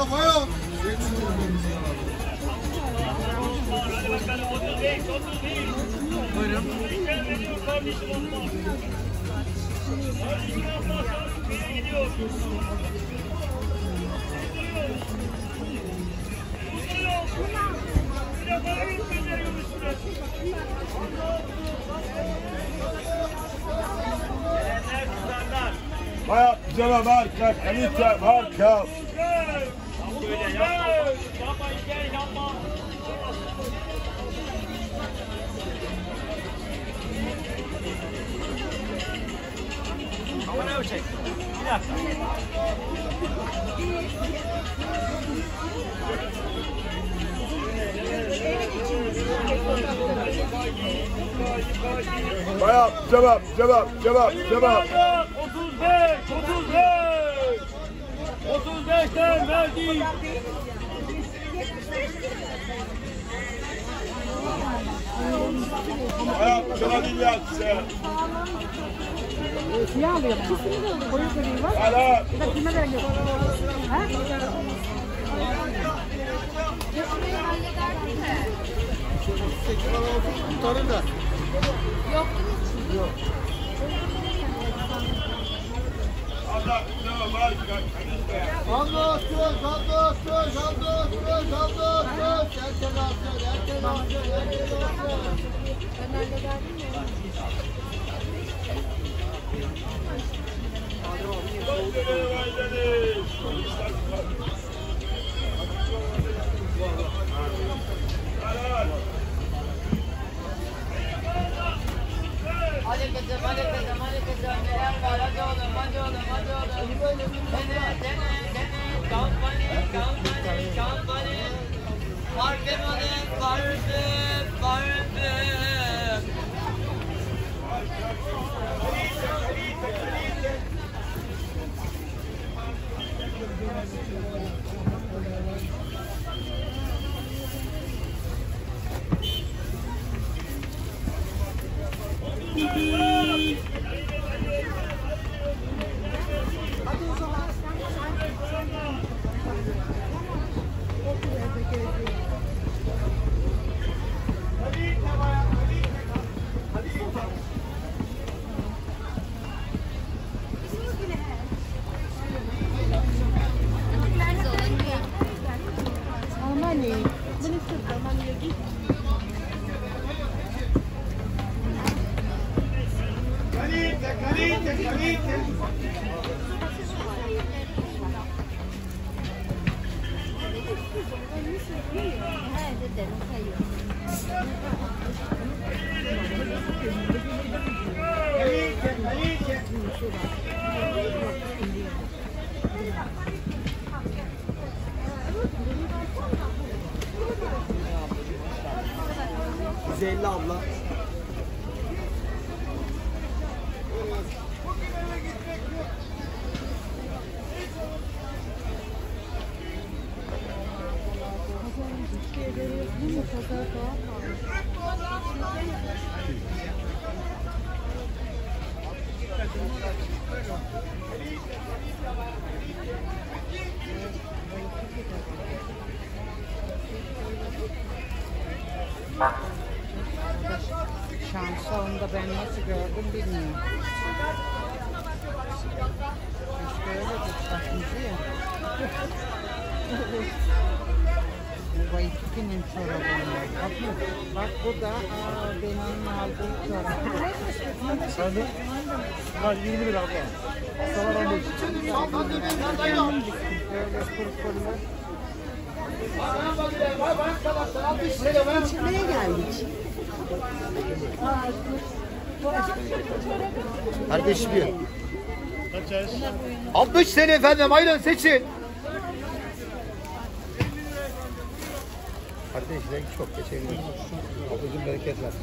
kafaya. Buyurun. Baya güzel marka, kalite marka. Ama ne ölçek? Bir dakika. Baya cevap, cevap, cevap, cevap. 35, 35. 35'ten verdik. Siyah alıyorum. İkisini de aldım. Koyu gri var. Hala. Bir de kime var? Ha? Kurtarır da. Hala güzel marka, kalite. Aldos söz, aldos söz, aldos söz, aldos söz. Erken alsın, erken alsın, erken alsın. Hadi kızım, hadi kızım, hadi kızım. Neler var? Hadi oğlum, hadi oğlum, hadi oğlum. 150 abla. Thank you. Şansı onda ben nasıl gördüm bilmiyorum. Keşke öyle tutmasınız ya. Bu Vaytikinin çorabı. Bak, bak bu da aa, benim aldığım çorap. Hadi. Bunlar 20 lira abla. Sana 15. Böyle kurkurlu. İçmeye geldik. Kardeşim bir. Kaç yaş? 60 sene efendim aynen seçin. Kardeş renk çok geçebilir. Uzun bereket versin.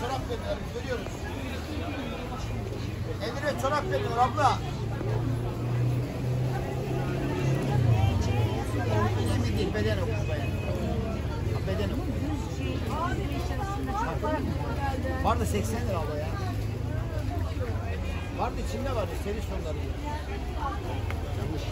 çorap dediler veriyoruz. Emine çorap dediler abla. Öyle mi değil beden okulu bayan. Beden okulu. Var da 80 lira abla ya. Var da içinde var seri sonları. Yanlış.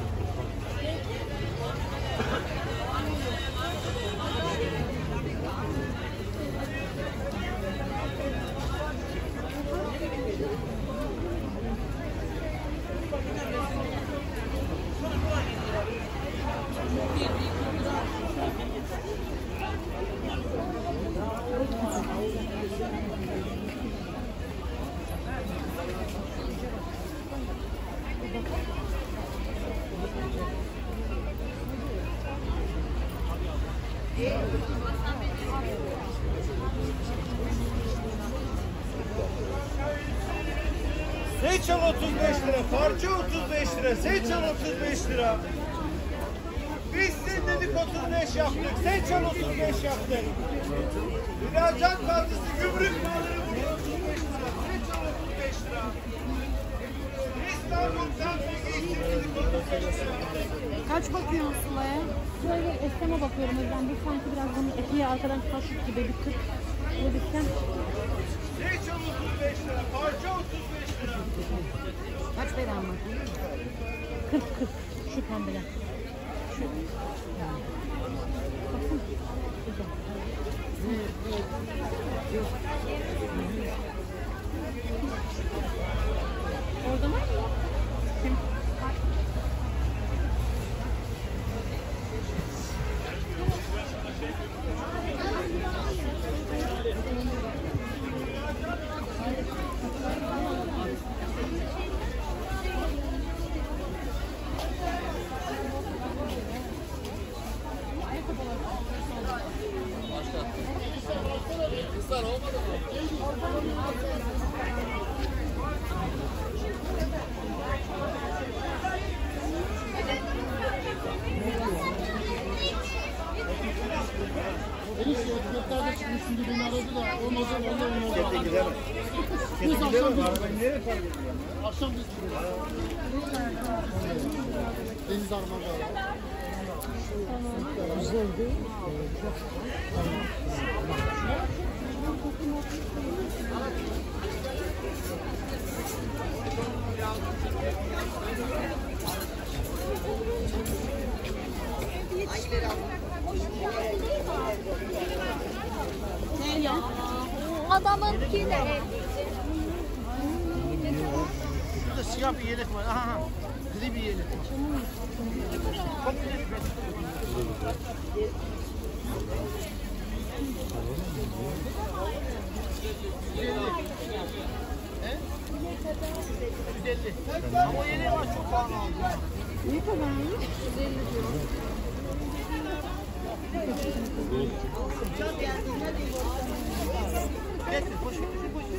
35 lira, parça 35 lira, Seçal 35 lira. Biz sizin dedik 35 yaptık, Seçal 35 yaptık. İhracat kartısı gümrük malları 35 lira, Seçal 35 lira. İstanbul Samsun'u için dedik 35 lira. Kaç bakıyorsun Sıla'ya? Şöyle esteme bakıyorum o yüzden. Bir sanki biraz bunun etiği arkadan kaşık gibi bir kırk. Böyle bir sen. Seçal 35 lira, parça 35 lira. Kaç veren var? 40 40 şu pembeler. Şu. Bakın. Güzel. Orada mı? Kim? Adamınki de. Burada siyah bir yelek var. Aha, aha. Gri bir yelek var. Ama o yeleği var çok pahalı aldım. Ne kadarmış? Getir, boş ver, boş ver.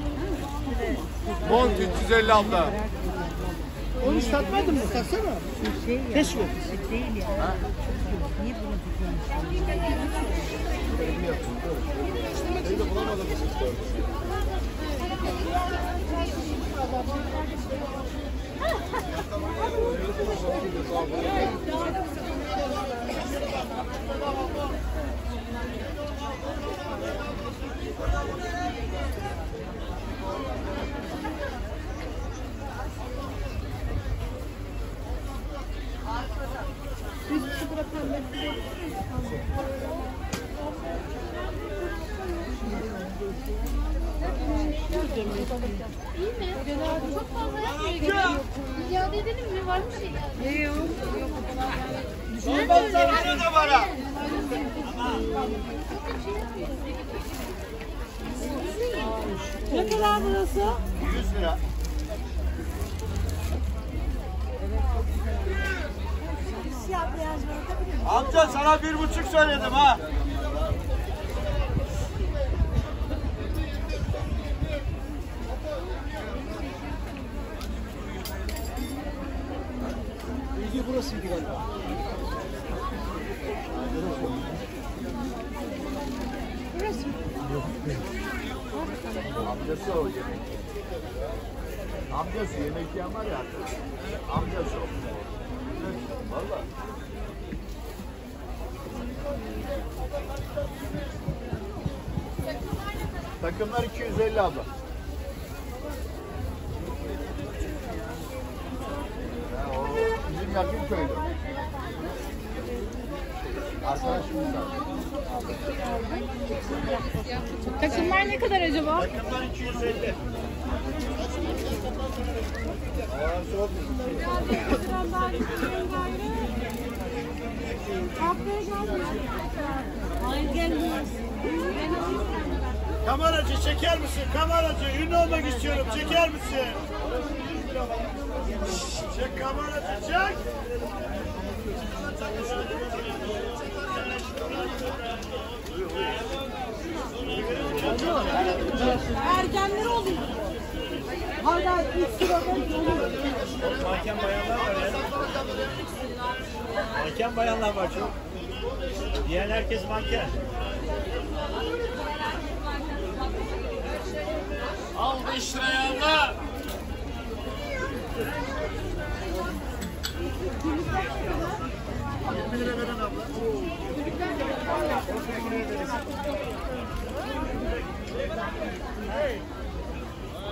abla. Onu hiç tatmadın mı? Tatsana. Keşke. Değil ya. Niye bunu tutuyorsun? İyi mi? Çok fazla yapmıyor. İade edelim mi? Var mı şeyler? Yok. Olmazsa verin de bana. Ne kadar burası? 100 lira. Siyah beyaz bırakabilir miyim? Amca sana bir buçuk söyledim ha. İlgi burası galiba. Amcası o yemek. Amcası yemek yiyen var ya. Amcası o. Valla. Takımlar 250 abla. Bizim yakın köylü. Arkadaşımız var. Takımlar ne kadar acaba? Takımlar 250. Kameracı çeker misin? Kameracı ünlü olmak istiyorum. Çeker misin? Çek kameracı çek. Ergenler oluyor. Hala 3 liradan oluyor. Manken bayanlar var ya. Manken bayanlar var çok. Diğer herkes manken. Al 5 liraya abla.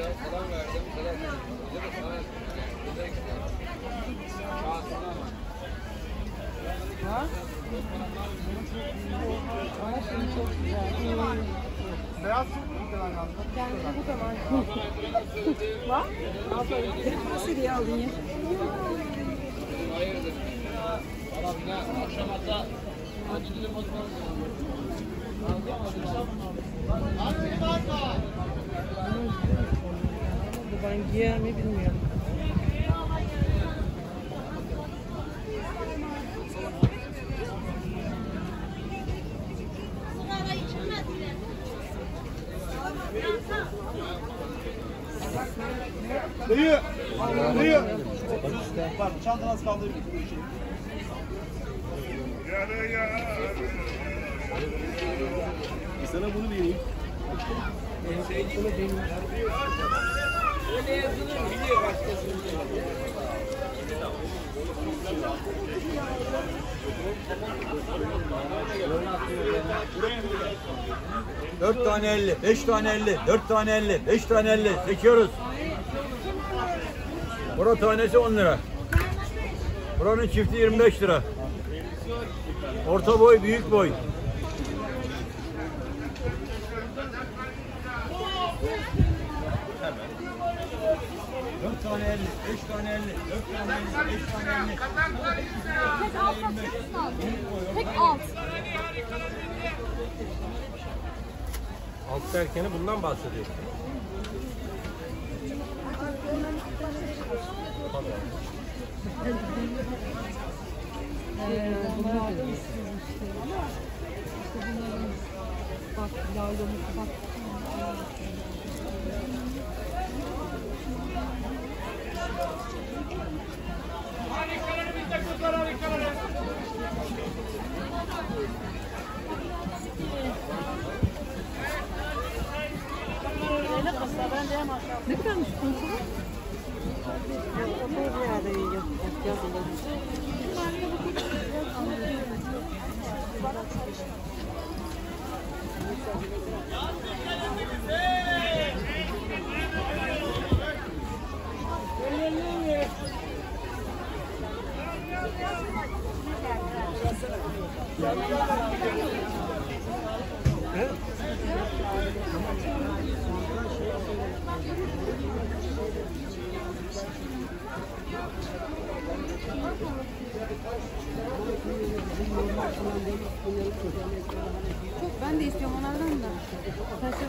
Hala bir tane mi? Beyaz süt bir tane aldım. Var. Nasıl diye alayım? Ben giyer mi bilmiyorum. Dayı. Dayı. Bak çantanı az kaldırır. Sana bunu vereyim. Dört tane elli, beş tane elli, dört tane elli, beş tane elli. Seçiyoruz. Bura tanesi 10 lira. Buranın çifti 25 lira. Orta boy, büyük boy. Dört tane elli, beş tane elli, dört tane elli, beş tane elli. Tek alt satıyorsun. Tek alt. Alt derkeni bundan bahsediyor. Bak laylonu bak. Ne kadarmış Çok ben de istiyorum onlardan da. Taşın.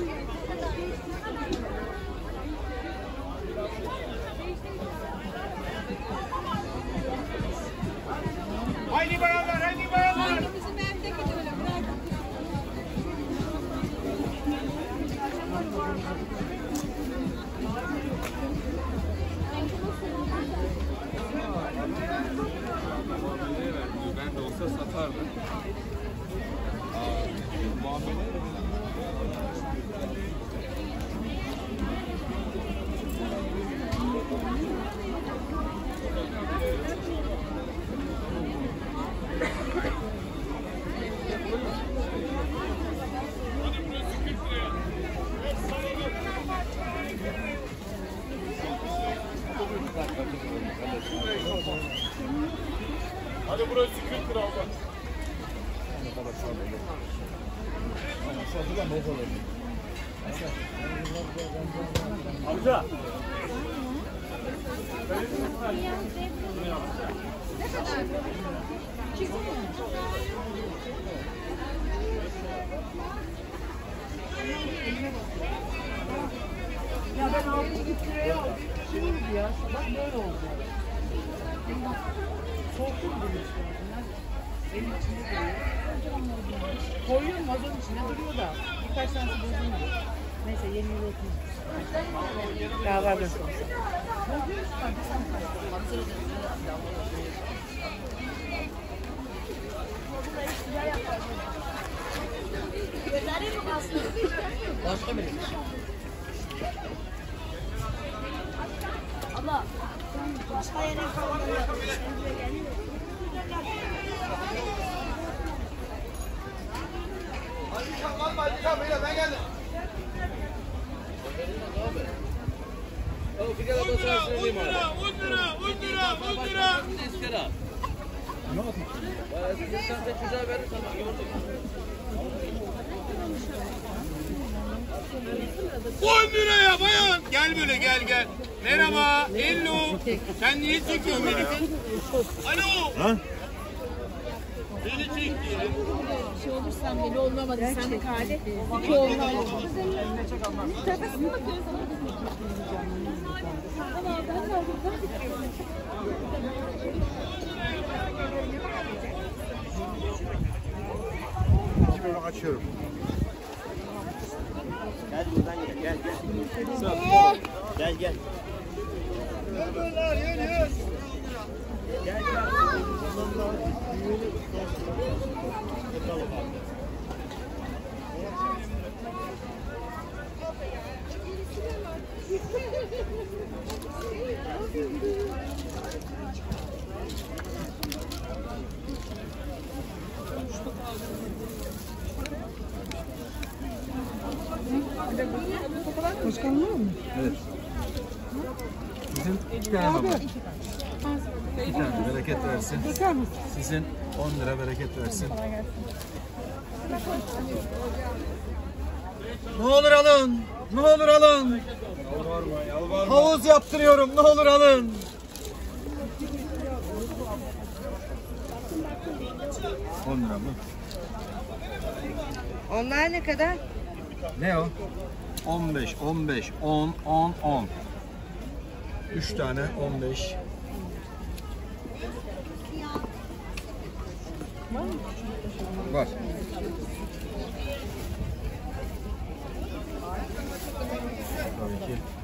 Ben de olsa satardım. Muamele Burası 40 lira abla. Amca. Ya ben 6 liraya aldım. Şimdi ya bak böyle oldu. Soğuktum bunu işte. Bunlar evin içinde duruyor. Koyuyorum vazonun içine duruyor da. Birkaç tanesi bozulmuyor. Neyse yeni yıl okuyayım. Daha var ben sonuçta. Ben geldim. On liraya bayan. Gel böyle gel gel. Merhaba. Hello. Sen niye çekiyorsun beni? Alo. Ha? Beni çek diye. şey olursa beni olmadı. Sen de kale. İki olmalı. Şimdi onu açıyorum. Bunlar yürüyor. Evet. Sizin iki tane baba. Bir tane bereket versin. Sizin 10 lira bereket versin. Ne olur alın. Ne olur alın. Havuz yaptırıyorum. Ne olur alın. On lira mı? Onlar ne kadar? Ne o? 15, 15, 10, 10, 10. 3 tane 15. Var. Tabii ki.